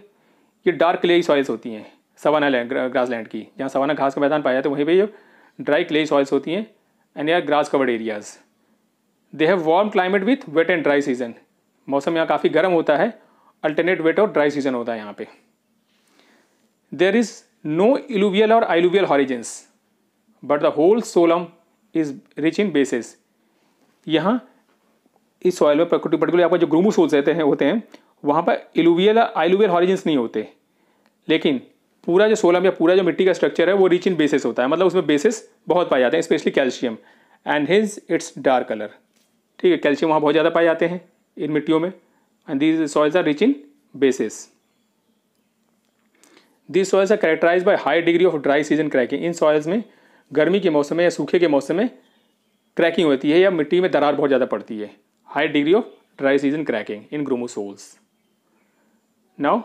ये डार्क क्ले सॉइल्स होती हैं सवाना लैंड ग्रास लैंड की। जहाँ सवाना घास का मैदान पाया जाता है, वहीं पर ये ड्राई क्ले सॉइल्स होती हैं एंड यार grass covered areas they have warm climate with wet and dry season मौसम यहाँ काफ़ी गर्म होता है अल्टरनेट वेट और ड्राई सीज़न होता है यहाँ पे। देर इज़ नो इलुवियल और eluvial horizons but the whole solum is rich in bases यहाँ इस सॉइल में पर्टिकुलर आपका जो ग्रूमू सोल्स रहते हैं, होते हैं, वहाँ पर इलुवियल आइलुवियल हॉरिजेंस नहीं होते। लेकिन पूरा जो सोलम या पूरा जो मिट्टी का स्ट्रक्चर है, वो रिच इन बेसिस होता है। मतलब उसमें बेसिस बहुत पाए जाते हैं specially calcium and his its dark colour ठीक है कैल्शियम वहाँ बहुत ज़्यादा पाए जाते हैं इन मिट्टियों में। And these soils are rich in bases this soils are characterize by high degree of dry season cracking in soils में, गर्मी के मौसम में या सूखे के मौसम में क्रैकिंग होती है या मिट्टी में दरार बहुत ज़्यादा पड़ती है। High degree of dry season cracking in grumusols now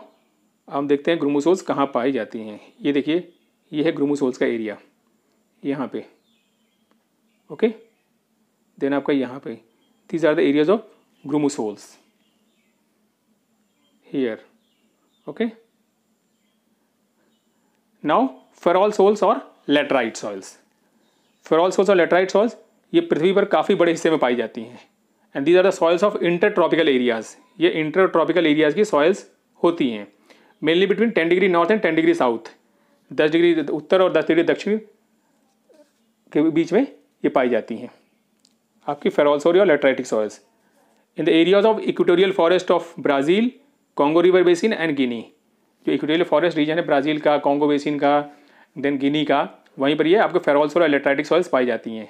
हम देखते हैं ग्रोमोसोल्स कहाँ पाई जाती हैं। ये देखिए, ये है ग्रोमोसोल्स का एरिया यहाँ पे. ओके देन आपका यहाँ पे. These are the areas of grumusols here okay now ferralsols और लेटराइट सॉइल्स फेरॉल सोल्स और लेटराइट सॉइल्स ये पृथ्वी पर काफ़ी बड़े हिस्से में पाई जाती हैं। And these are the soils of inter tropical areas ये इंटर ट्रॉपिकल एरियाज़ की सॉइल्स होती हैं। Mainly between ten degree north and ten degree south दस डिग्री उत्तर और दस डिग्री दक्षिण के बीच में ये पाई जाती हैं। आपकी फेरॉल सॉरी और lateritic soils in the areas of equatorial forest of Brazil Congo river basin and Guinea जो इक्वेटोरियल फॉरेस्ट रीजन है, ब्राज़ील का कॉन्गो बेसिन का देन गिनी का, वहीं पर ये आपको फेरॉल सॉइल और लेटराइटिक सॉइल्स पाई जाती हैं।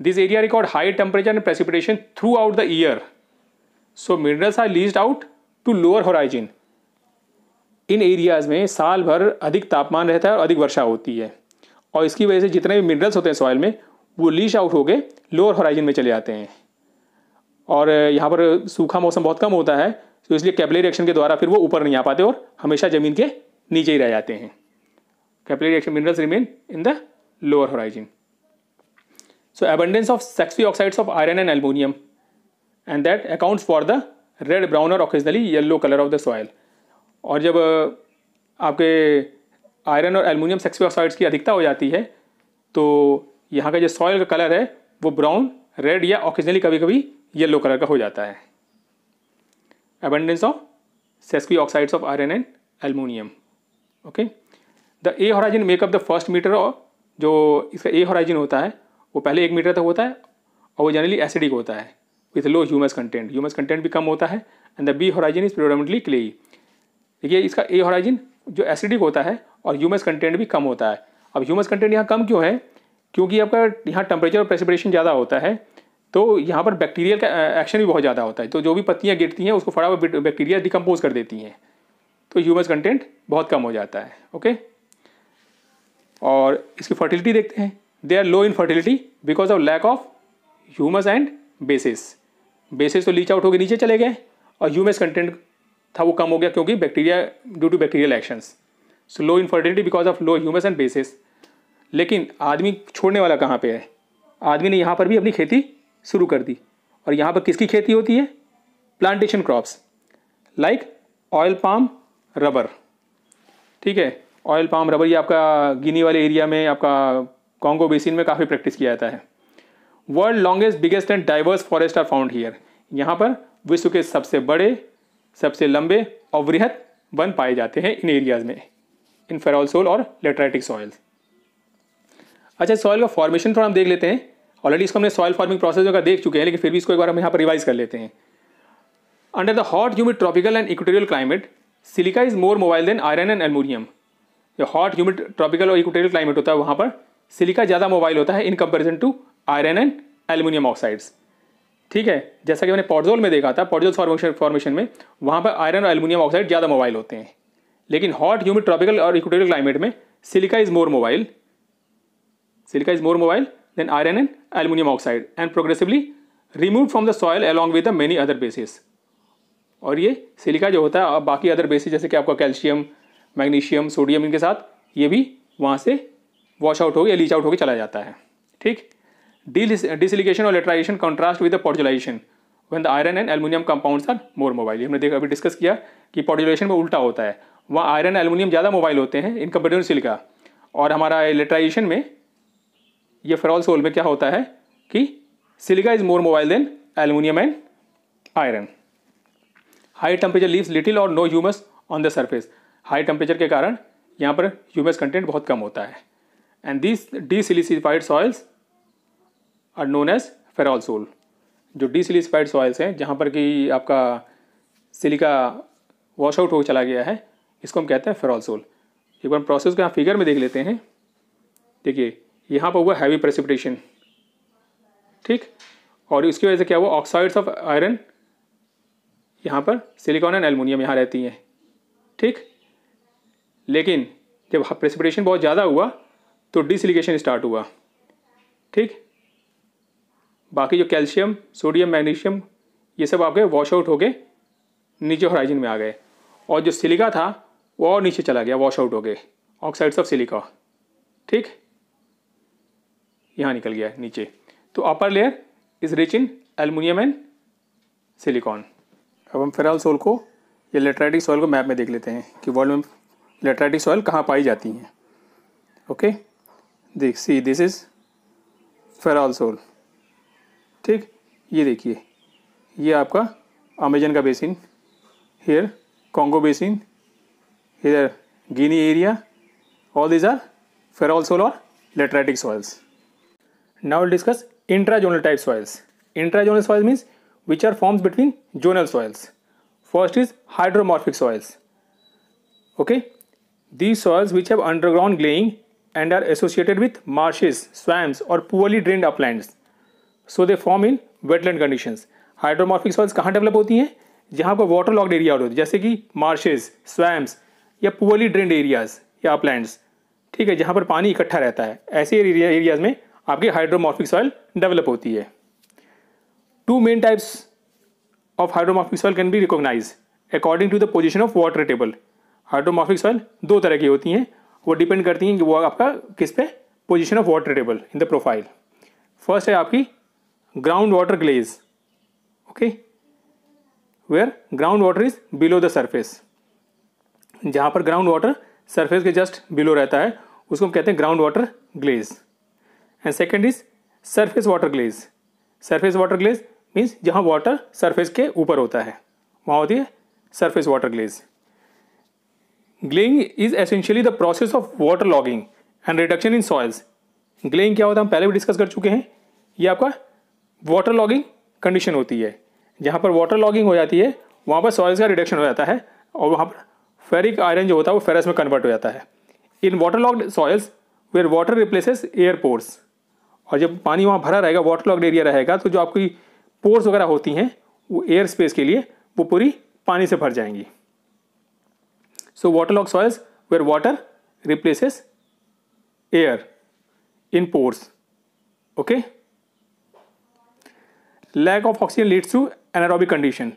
This area record high temperature and precipitation throughout the year so minerals are leached out to lower horizon in areas में साल भर अधिक तापमान रहता है और अधिक वर्षा होती है। और इसकी वजह से जितने भी मिनरल्स होते हैं सॉइल में, वो लीच आउट हो गए लोअर होराइजन में चले जाते हैं। और यहाँ पर सूखा मौसम बहुत कम होता है तो इसलिए कैपलरी रिएक्शन के द्वारा फिर वो ऊपर नहीं आ पाते और हमेशा ज़मीन के नीचे ही रह जाते हैं। Capillary reaction minerals remain in the lower horizon so abundance of sesquioxides of iron and aluminium and that accounts for the red brown और occasionally yellow colour of the soil और जब आपके आयरन और एलमिनियम सेक्सवी ऑक्साइड्स की अधिकता हो जाती है तो यहाँ का जो सॉयल का कलर है, वो ब्राउन रेड या ऑकेजनली कभी कभी येलो कलर का हो जाता है। Abundance of sesqui oxides of iron and aluminium okay? The a horizon make up the first meter और जो इसका ए होराइजन होता है, वो पहले एक मीटर तक होता है, और वो जनरली एसिडिक होता है with low humus content humus content भी कम होता है and the B horizon is predominantly clayey देखिए, इसका ए होराइजन जो एसिडिक होता है, और ह्यूमस कंटेंट भी कम होता है। अब ह्यूमस कंटेंट यहाँ कम क्यों है? क्योंकि आपका यहाँ टेम्परेचर और प्रेसिपिटेशन ज़्यादा होता है तो यहाँ पर बैक्टीरियल का एक्शन भी बहुत ज़्यादा होता है। तो जो भी पत्तियाँ गिरती हैं, उसको फटाफट बैक्टीरिया डिकम्पोज कर देती हैं। तो ह्यूमस कंटेंट बहुत कम हो जाता है ओके और इसकी फर्टिलिटी देखते हैं। They are low in fertility because of lack of humus and bases bases तो लीच आउट होकर नीचे चले गए, और ह्यूमस कंटेंट था वो कम हो गया क्योंकि bacteria due to bacterial actions so low in fertility because of low humus and bases लेकिन आदमी छोड़ने वाला कहाँ पे है? आदमी ने यहाँ पर भी अपनी खेती शुरू कर दी। और यहाँ पर किसकी खेती होती है? Plantation crops like oil palm rubber ठीक है? ऑयल पाम रबर ये आपका गिनी वाले एरिया में, आपका कॉन्गो बेसिन में काफ़ी प्रैक्टिस किया जाता है। World longest biggest and diverse forest are found here यहाँ पर विश्व के सबसे बड़े, सबसे लंबे और वृहत वन पाए जाते हैं इन एरियाज़ में। इन फेरोल सोल और लेट्राइटिक सॉइल अच्छा सॉइल का फॉर्मेशन थोड़ा हम देख लेते हैं। ऑलरेडी इसको हमने सॉइल फ़ार्मिंग प्रोसेस का देख चुके हैं, लेकिन फिर भी इसको एक बार हम यहाँ पर रिवाइज कर लेते हैं। Under the hot humid tropical and equatorial climate silica is more mobile than iron and aluminium जो हॉट ह्यूमिड ट्रॉपिकल और इक्वेटोरियल क्लाइमेट होता है वहाँ पर सिलिका ज़्यादा मोबाइल होता है in comparison to iron and aluminium oxides ठीक है? जैसा कि मैंने पॉडजोल में देखा था पॉडजोल फॉर्मेशन फॉर्मेशन में, वहाँ पर आयरन और एल्यूमिनियम ऑक्साइड ज़्यादा मोबाइल होते हैं। लेकिन हॉट ह्यूमिड ट्रॉपिकल और इक्वेटोरियल क्लाइमेट में silica is more mobile silica is more mobile then iron and aluminum oxide and progressively removed from the soil along with the many other bases. और ये silica जो होता है बाकी other basis जैसे कि आपका कैल्शियम मैग्नीशियम सोडियम इनके साथ, ये भी वहाँ से वॉश आउट हो गया लीच आउट होकर चला जाता है। ठीक? डिसिलिकेशन और laterization contrast with the podzolization when the iron and aluminium compounds are more mobile हमने देखा, अभी डिस्कस किया कि पॉडुलेशन में उल्टा होता है। वहाँ आयरन एलुमिनियम ज़्यादा मोबाइल होते हैं इन कंपेरिजन सिलिका और हमारा लेट्राइजेशन में ये फेरॉल सोल में क्या होता है कि silica is more mobile than aluminium and iron high temperature leaves little और no humus on the surface high temperature के कारण यहाँ पर ह्यूमस कंटेंट बहुत कम होता है. And this desilicified soils are known as ferralsol. जो डीसिलिसिफाइड सॉइल्स हैं, जहाँ पर कि आपका सिलिका वॉश आउट हो चला गया है, इसको हम कहते हैं फेरॉल सोल. एक बार प्रोसेस को यहाँ फिगर में देख लेते हैं. देखिए यहाँ पर हुआ हैवी प्रेसिपिटेशन ठीक? और इसकी वजह से क्या हुआ? ऑक्साइड्स ऑफ़ आयरन यहाँ पर सिलिकॉन एंड एलमोनियम यहाँ रहती हैं, ठीक? लेकिन जब प्रेसिपिटेशन बहुत ज़्यादा हुआ तो डिसिलिकेशन स्टार्ट हुआ, ठीक? बाकी जो कैल्शियम सोडियम मैग्नीशियम ये सब आपके वॉश आउट हो गए, नीचे होराइजन में आ गए। और जो सिलिका था, वो और नीचे चला गया वॉश आउट हो गए ऑक्साइड्स ऑफ़ सिलिका ठीक? यहाँ निकल गया है, नीचे। तो upper layer is rich in aluminium and silicon अब हम फेराल सोल को, या लेटराइटिक सॉइल को मैप में देख लेते हैं कि वर्ल्ड में लेटराइटिक सॉइल कहाँ पाई जाती हैं। ओके देख see this is ferralsol ठीक? ये देखिए। ये आपका अमेजन का basin here Congo basin here Guinea area all these are ferralsol और lateritic soils now we'll discuss intrajonal type soils intrajonal soils means which are forms between zonal soils first is hydromorphic soils okay these soils which have underground glaying and are associated with marshes swamps or poorly drained uplands so they form in wetland conditions hydromorphic soils कहाँ develop होती हैं जहाँ पर water logged area होती है जैसे कि marshes swamps या पुअरली ड्रेंड एरियाज़ या अपलैंड्स ठीक है जहाँ पर पानी इकट्ठा रहता है ऐसे एरिया एरियाज़ में आपकी हाइड्रोमॉर्फिक सॉइल डेवलप होती है। Two main types of hydromorphic soil can be recognise according to the position of water table hydromorphic soil दो तरह की होती हैं। वो डिपेंड करती हैं कि वो आपका किस पे? Position of water table in the profile first है आपकी ground water gley okay where ground water is below the surface जहाँ पर ग्राउंड वाटर सरफेस के जस्ट बिलो रहता है, उसको हम कहते हैं ground water gley and second is surface water gley surface water gley means जहाँ वाटर सरफेस के ऊपर होता है। वहाँ होती है surface water gley gleying is essentially the process of water logging and reduction in soils gleying क्या होता है? हम पहले भी डिस्कस कर चुके हैं। ये आपका वाटर लॉगिंग कंडीशन होती है। जहाँ पर वाटर लॉगिंग हो जाती है, वहाँ पर सॉइल्स का रिडक्शन हो जाता है और वहाँ पर फेरिक आयरन जो होता है वो फेरस में कन्वर्ट हो जाता है। In water logged soils where water replaces air pores और जब पानी वहाँ भरा रहेगा वाटर एरिया रहेगा तो जो आपकी पोर्स वगैरह होती हैं, वो एयर स्पेस के लिए, वो पूरी पानी से भर जाएँगी। So water logged soils where water replaces air in pores okay lack of oxygen leads to anaerobic condition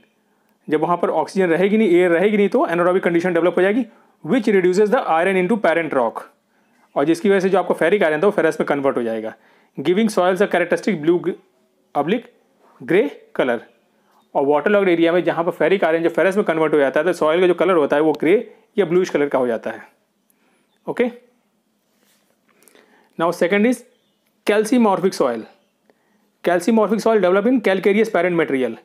जब वहाँ पर ऑक्सीजन रहेगी नहीं एयर रहेगी नहीं तो एनारोबिक कंडीशन डेवलप हो जाएगी which reduces the iron into parent rock और जिसकी वजह से जो आपको फेरिक आयरन था, वो फेरस में कन्वर्ट हो जाएगा। Giving soils a characteristic blue oblique grey colour और वाटर लॉक्ड एरिया में जहाँ पर फेरिक आयरन जो फेरस में कन्वर्ट हो जाता है तो सॉइल का जो कलर होता है वो ग्रे या ब्लूइश कलर का हो जाता है। Okay now second is calcimorphic soil calcimorphic soil develop in calcareous parent material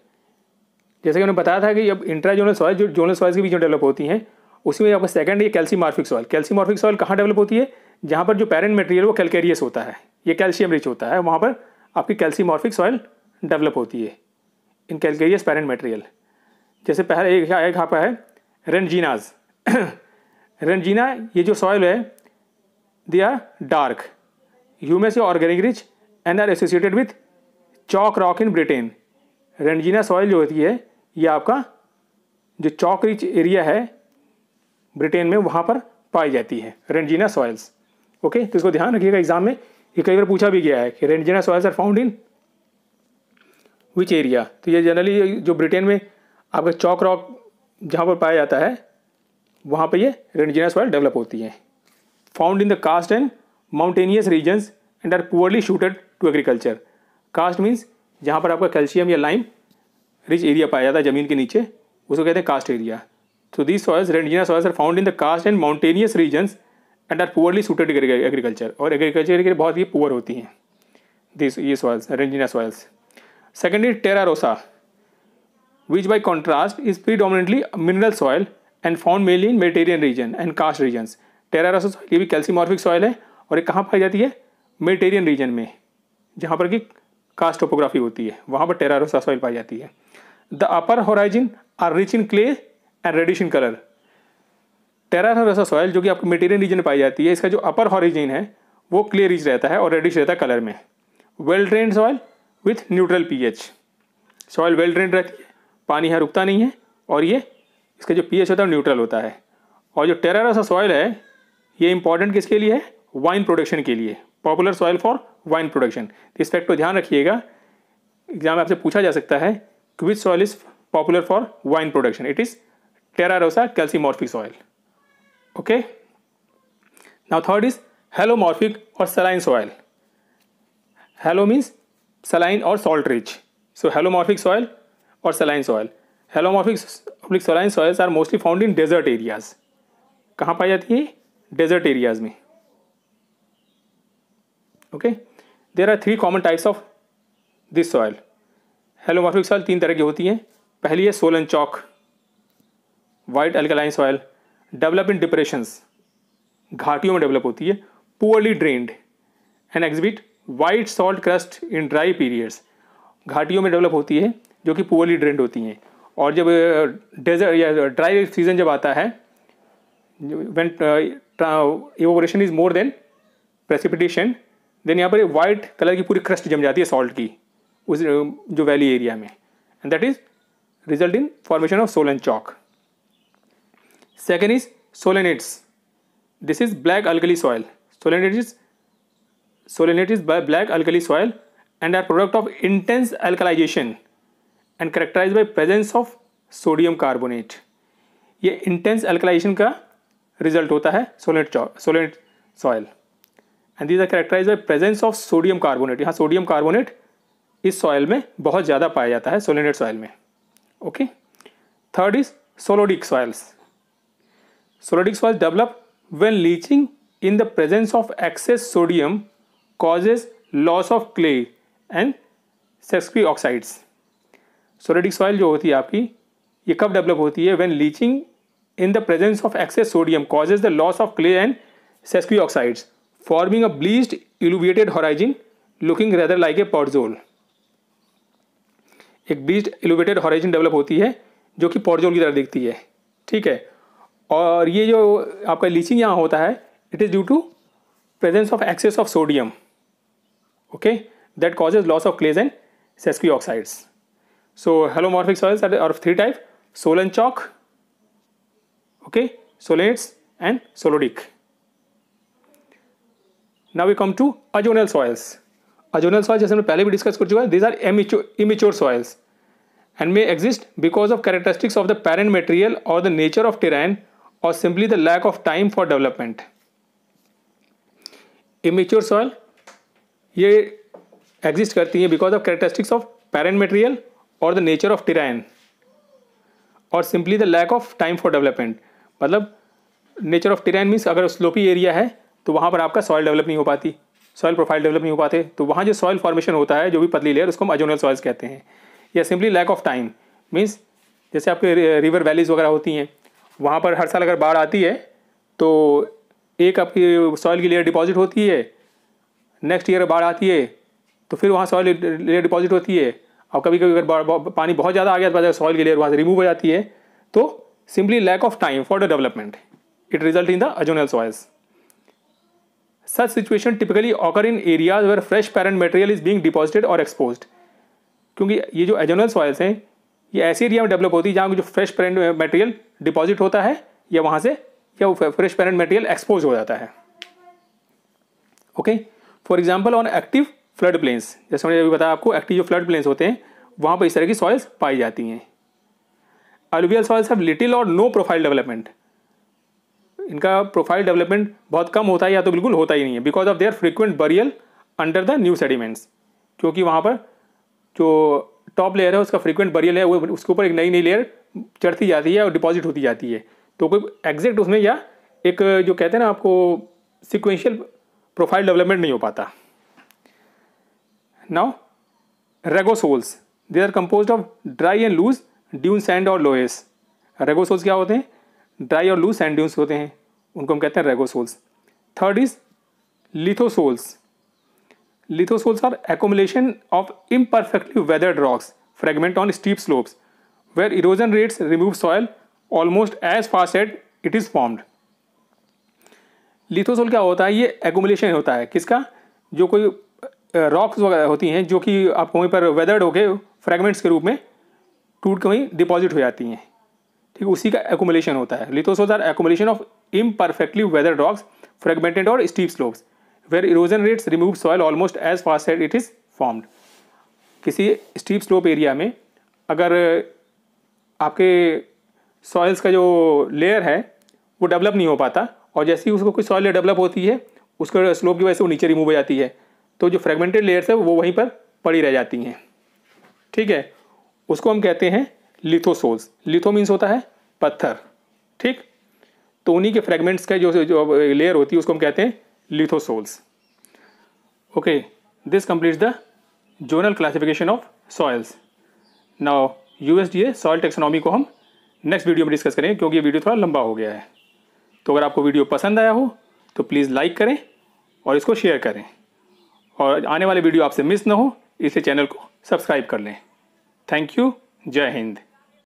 जैसे कि मैंने बताया था कि अब इंट्राजोनल सॉइल जो जोनल सॉइल्स के बीच में डेवलप होती हैं उसमें आपका सेकंड ये कैल्सीमॉर्फिक सॉइल कैल्सीमॉर्फिक सॉइल कहाँ डेवलप होती है? जहाँ पर जो पेरेंट मटेरियल वो कैलकेरियस होता है। ये कैल्शियम रिच होता है। वहाँ पर आपकी कैल्सीमॉर्फिक सॉइल डेवलप होती है। इन कैलकेरियस पेरेंट मटेरियल जैसे पहले, एक एक यहाँ पर है रेनजीनाज रेनजीना *coughs* ये जो सॉइल है they are dark humus organic rich and are associated with chalk rock in Britain rendzina soil जो होती है, ये आपका जो चौक रिच एरिया है ब्रिटेन में वहाँ पर पाई जाती है। रेंजीना सॉइल्स ओके तो इसको ध्यान रखिएगा एग्ज़ाम में ये कई बार पूछा भी गया है कि rendzina soils are found in which area तो ये जनरली जो ब्रिटेन में आपका चौक रॉक जहाँ पर पाया जाता है, वहाँ पर ये रेंजीना सॉइल डेवलप होती है। Found in the karst and mountainous regions and are poorly suited to agriculture karst means जहाँ पर आपका कैल्शियम या लाइम रिच एरिया पाया जाता है, ज़मीन के नीचे, उसको कहते हैं कास्ट एरिया तो these soils rendzina soils are found in the karst and mountainous regions and are poorly suited agriculture और एग्रीकल्चर के लिए बहुत ही पुअर होती हैं। दिस ये soils rendzina soils secondly terra rossa which by contrast is predominantly mineral soil and found mainly in Mediterranean region and karst regions terra rossa soil ये भी कैल्सीमॉर्फिक सॉइल है और ये कहाँ पाई जाती है? मेडिटेरियन रीजन में, जहाँ पर कि कास्ट टोपोग्राफी होती है। वहाँ पर टेरारोसा सॉइल पाई जाती है। The upper horizon are rich in clay and reddish in colour terra rossa soil जो कि आपको मेटेरियल रीजन में पाई जाती है, इसका जो अपर हॉरिजिन है, वो क्लियर रिच रहता है और रेडिश रहता है कलर में। Well drain soil with neutral pH soil well drain रहती है, पानी यहाँ रुकता नहीं है और ये, इसका जो पीएच होता है न्यूट्रल होता है। और जो टेरारोसा सॉइल है, ये इंपॉर्टेंट किसके लिए है? वाइन प्रोडक्शन के लिए। Popular soil for wine production इस फैक्ट को ध्यान रखिएगा। एग्ज़ाम में आपसे पूछा जा सकता है which soil is popular for wine production it is terra terra rossa calcimorphic soil okay now third is halomorphic और saline soil halo means saline और salt rich so halomorphic soil और saline soil halomorphic saline soils are mostly found in desert areas कहाँ पाई जाती है desert areas में. Okay there are three common types of this soil halomorphic soil तीन तरह की होती हैं. पहली है solonchak white alkaline soil develop in depressions. घाटियों में डेवलप होती है। Poorly drained and exhibit white salt crust in dry periods घाटियों में डेवलप होती है, जो कि पुअरली ड्रेन्ड होती हैं। और जब डेजर्ट या ड्राई सीज़न जब आता है, when evaporation is more than precipitation then यहाँ पर वाइट कलर की पूरी क्रस्ट जम जाती है सॉल्ट की, उस जो वैली एरिया में। And that is result in formation of solonchak second is solonetz this is black alkali soil solonetz is solonetz is black alkali soil and are product of intense alkalization and characterized by presence of sodium carbonate. ये intense alkalization का result होता है solonetz solonetz soil and these are characterize by presence of sodium carbonate यहाँ sodium carbonate इस soil में बहुत ज़्यादा पाया जाता है सोलेनेट सॉयल में. Okay third is solodic soils solodic soil develop when leaching in the presence of excess sodium causes loss of clay and sesquioxides solodic soil जो होती है आपकी, ये कब डेवलप होती है? When leaching in the presence of excess sodium causes the loss of clay and sesquioxides forming a bleached illuviated horizon looking rather like a podzol एक bleached illuviated horizon develop होती है, जो कि पॉडजोल की तरह दिखती है। ठीक है? और ये जो आपका लीचिंग यहाँ होता है it is due to presence of excess of sodium okay that causes loss of clays and sesquioxides so halomorphic soils are three type solonchak okay solonetz and solodic now we come to azonal soils azonal soils जैसे हमने पहले भी discuss कर चुका है these are immature soils and may exist because of characteristics of the parent material और the nature of terrain or simply the lack of time for development. Immature soil, ये exist करती हैं because of characteristics of parent material और the nature of terrain और simply the lack of time for development मतलब nature of terrain means अगर sloppy area है तो वहाँ पर आपका सॉइल डेवलप नहीं हो पाती। सॉइल प्रोफ़ाइल डेवलप नहीं हो पाते। तो वहाँ जो सॉइल फॉर्मेशन होता है, जो भी पतली लेयर उसको हम अजोनल सॉइल्स कहते हैं। या simply lack of time means जैसे आपके रिवर वैलीज वगैरह होती हैं वहाँ पर हर साल अगर बाढ़ आती है तो एक आपकी सॉइल की लेयर डिपॉजिट होती है। नेक्स्ट ईयर बाढ़ आती है तो फिर वहाँ सॉइल लेयर डिपॉजिट होती है। और कभी कभी अगर पानी बहुत ज़्यादा आ गया तो सॉइल की लेयर वहाँ से रिमूव हो जाती है। तो simply lack of time for the development it result in the azonal soils such situation typically occur in areas where fresh parent material is being deposited और एक्सपोज क्योंकि ये जो एजोनल सॉइल्स हैं ये ऐसे एरिया में डेवलप होती है जहाँ जो फ्रेश पेरेंट मटेरियल डिपॉजिट होता है, या वहाँ से, या फ्रेश पेरेंट मटेरियल एक्सपोज हो जाता है। Okay for example on active flood plains जैसे मैंने अभी बताया आपको एक्टिव जो फ्लड प्लेन्स होते हैं, वहाँ पर इस तरह की सॉइल्स पाई जाती हैं। अलुवियल सॉइल्स हैव लिटिल और नो प्रोफ़ाइल डेवलपमेंट इनका प्रोफ़ाइल डेवलपमेंट बहुत कम होता है, या तो बिल्कुल होता ही नहीं है because of their frequent burial under the new sediments क्योंकि वहाँ पर जो टॉप लेयर है, उसका फ्रिक्वेंट बरियल है, वो उसके ऊपर एक नई नई लेयर चढ़ती जाती है और डिपॉजिट होती जाती है। तो कोई एग्जैक्ट उसमें या एक, जो कहते हैं ना आपको सिक्वेंशियल प्रोफ़ाइल डेवलपमेंट नहीं हो पाता। Now regosols they are composed of dry and loose dune sand और लोएस रेगोसोल्स क्या होते हैं? ड्राई और लूज सैंड ड्यून्स होते हैं। उनको हम कहते हैं regosols third is lithosols lithosols are accumulation of imperfectly weathered rocks, fragment on steep slopes, where erosion rates remove soil almost as fast as it is formed. Lithosol क्या होता है? ये एकोमुलेशन होता है। किसका? जो कोई रॉक्स वगैरह होती हैं, जो कि आप वहीं पर वेदर्ड होके फ्रेगमेंट्स के रूप में टूट के वहीं डिपॉजिट हो जाती हैं। ठीक, उसी का एकोमुलेशन होता है। Lithosols are accumulation of imperfectly weathered rocks fragmented और steep slopes where erosion rates remove soil almost as fast as it is formed किसी स्टीप स्लोप एरिया में अगर आपके सॉइल्स का जो लेयर है, वो डेवलप नहीं हो पाता और जैसे ही उसको कोई सॉइल डेवलप होती है, उसके स्लोप की वजह से वो नीचे रिमूव हो जाती है। तो जो फ्रेगमेंटेड लेयर्स है, वो वहीं पर पड़ी रह जाती हैं। ठीक है? उसको हम कहते हैं लिथोसोल्स लिथो मीन्स होता है पत्थर। ठीक? तो उन्हीं के फ्रेगमेंट्स का जो जो लेयर होती है, उसको हम कहते हैं this completes the zonal classification of soils now U S D A soil को हम नेक्स्ट वीडियो में डिस्कस करेंगे क्योंकि ये वीडियो थोड़ा लंबा हो गया है। तो अगर आपको वीडियो पसंद आया हो तो प्लीज़ लाइक करें और इसको शेयर करें। और आने वाले वीडियो आपसे मिस ना हो, इसे चैनल को सब्सक्राइब कर लें। थैंक यू जय हिंद